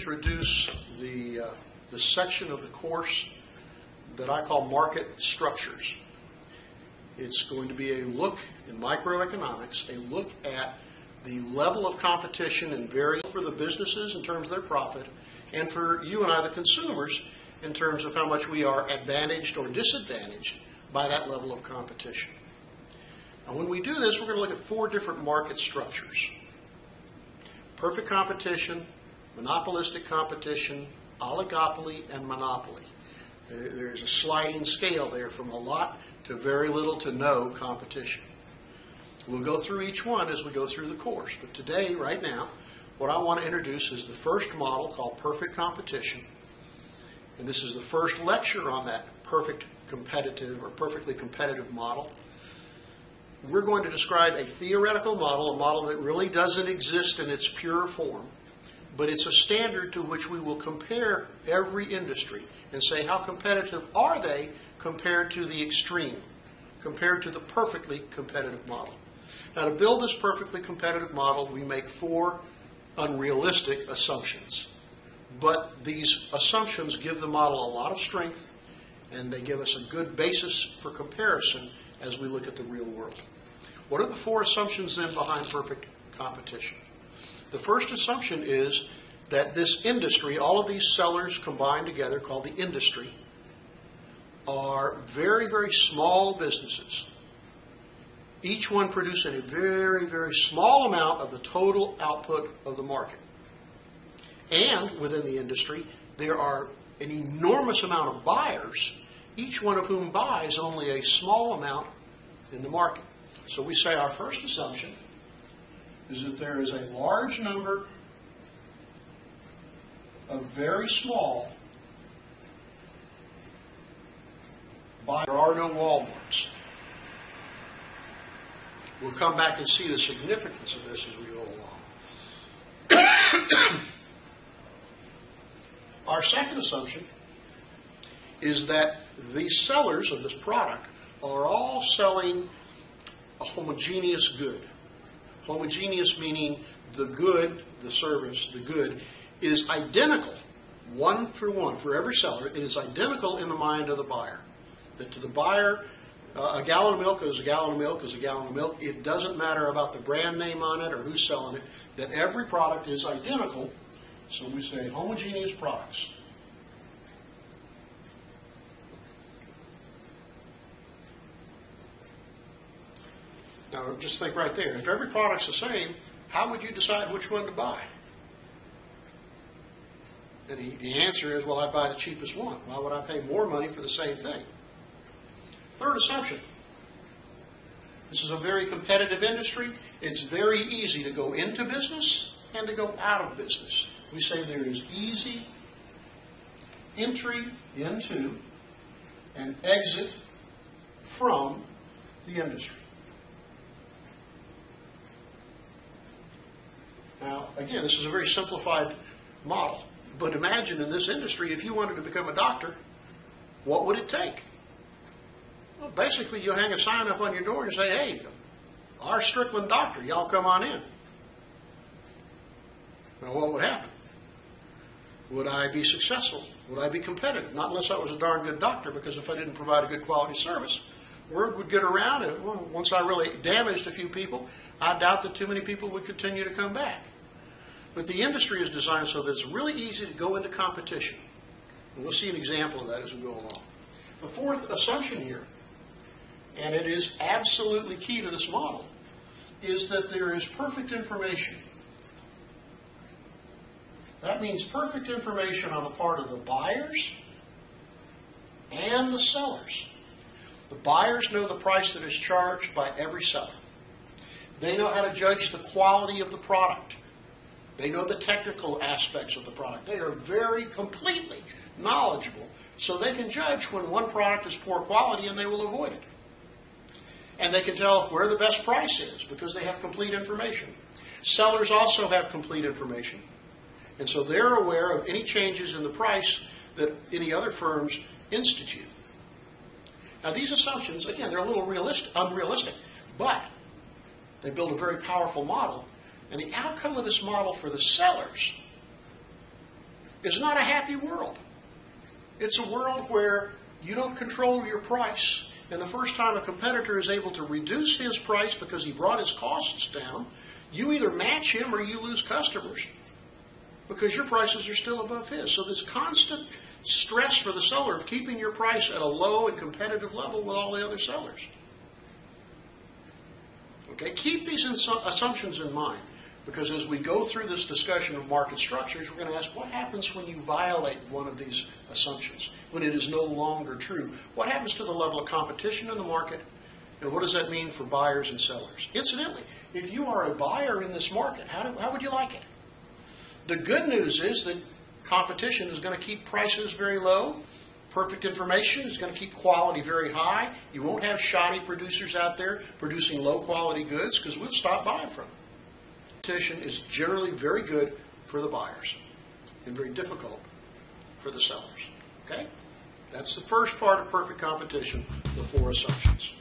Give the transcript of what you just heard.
introduce the, uh, the section of the course that I call market structures. It's going to be a look in microeconomics, a look at the level of competition and various for the businesses in terms of their profit, and for you and I, the consumers, in terms of how much we are advantaged or disadvantaged by that level of competition. Now, when we do this, we're going to look at four different market structures. Perfect competition, monopolistic competition, oligopoly, and monopoly. There's a sliding scale there from a lot to very little to no competition. We'll go through each one as we go through the course, but today, right now, what I want to introduce is the first model called perfect competition. And this is the first lecture on that perfect competitive or perfectly competitive model. We're going to describe a theoretical model, a model that really doesn't exist in its pure form, but it's a standard to which we will compare every industry and say how competitive are they compared to the extreme, compared to the perfectly competitive model. Now, to build this perfectly competitive model, we make four unrealistic assumptions. But these assumptions give the model a lot of strength and they give us a good basis for comparison as we look at the real world. What are the four assumptions then behind perfect competition? The first assumption is that this industry, all of these sellers combined together, called the industry, are very, very small businesses. Each one producing a very, very small amount of the total output of the market. And within the industry, there are an enormous amount of buyers, each one of whom buys only a small amount in the market. So we say our first assumption is that there is a large number of very small. There are no Walmarts. We'll come back and see the significance of this as we go along. Our second assumption is that the sellers of this product are all selling a homogeneous good. Homogeneous meaning the good, the service, the good, is identical, one for one, for every seller. It is identical in the mind of the buyer. That to the buyer, uh, a gallon of milk is a gallon of milk is a gallon of milk. It doesn't matter about the brand name on it or who's selling it, that every product is identical so we say homogeneous products. Now just think right there. If every product's the same, how would you decide which one to buy? And the, the answer is, well, I'd buy the cheapest one. Why would I pay more money for the same thing? Third assumption. This is a very competitive industry. It's very easy to go into business and to go out of business we say there is easy entry into and exit from the industry. Now, again, this is a very simplified model. But imagine in this industry, if you wanted to become a doctor, what would it take? Well, basically, you hang a sign up on your door and say, hey, our Strickland doctor, y'all come on in. Now, what would happen? Would I be successful? Would I be competitive? Not unless I was a darn good doctor, because if I didn't provide a good quality service, word would get around. And once I really damaged a few people, I doubt that too many people would continue to come back. But the industry is designed so that it's really easy to go into competition. And we'll see an example of that as we go along. The fourth assumption here, and it is absolutely key to this model, is that there is perfect information that means perfect information on the part of the buyers and the sellers. The buyers know the price that is charged by every seller. They know how to judge the quality of the product. They know the technical aspects of the product. They are very completely knowledgeable so they can judge when one product is poor quality and they will avoid it. And they can tell where the best price is because they have complete information. Sellers also have complete information. And so they're aware of any changes in the price that any other firms institute. Now these assumptions, again, they're a little realistic, unrealistic, but they build a very powerful model. And the outcome of this model for the sellers is not a happy world. It's a world where you don't control your price. And the first time a competitor is able to reduce his price because he brought his costs down, you either match him or you lose customers because your prices are still above his. So this constant stress for the seller of keeping your price at a low and competitive level with all the other sellers. Okay, keep these assumptions in mind because as we go through this discussion of market structures, we're going to ask what happens when you violate one of these assumptions, when it is no longer true? What happens to the level of competition in the market? And what does that mean for buyers and sellers? Incidentally, if you are a buyer in this market, how, do, how would you like it? The good news is that competition is going to keep prices very low. Perfect information is going to keep quality very high. You won't have shoddy producers out there producing low quality goods because we'll stop buying from them. Competition is generally very good for the buyers and very difficult for the sellers. Okay? That's the first part of perfect competition, the four assumptions.